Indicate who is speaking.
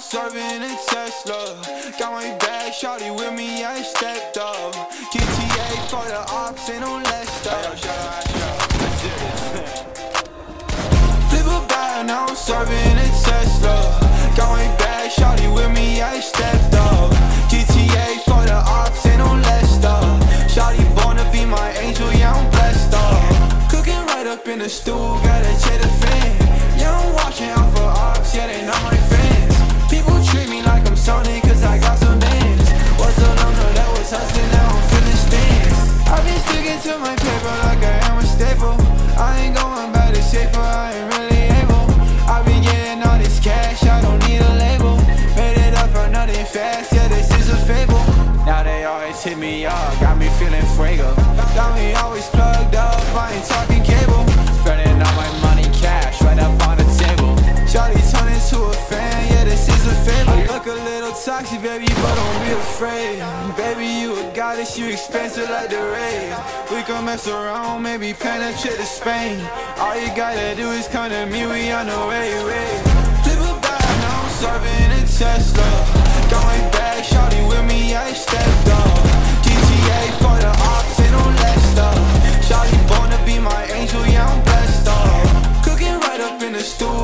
Speaker 1: serving a Tesla. Got my bag, shawty with me, I stepped up. GTA for the ops, ain't no less stuff. Flip a bag, now I'm serving a Tesla. Got my bag, shawty with me, I stepped up. GTA for the ops, ain't no less stuff. Shawty born to be my angel, yeah, I'm blessed up. Cooking right up in the stool, gotta check the fan. Yeah, I'm watching out for ops, yeah, to my paper like I am a staple. I ain't going back to safer, I ain't really able. I be getting all this cash, I don't need a label. Made it up for nothing fast, yeah, this is a fable. Now they always hit me up, got me feeling frago. Got me always plugged up, I ain't talking a little toxic, baby, but don't be afraid. Baby, you a goddess, you expensive like the rays. We can mess around, maybe penetrate to Spain. All you gotta do is come to me, we on the way, way. Flip a bag, now I'm serving a Tesla. Going back, shawty with me, I stepped up. GTA for the ops, they don't let stop Shawty born to be my angel, yeah, I'm blessed up Cooking right up in the stool.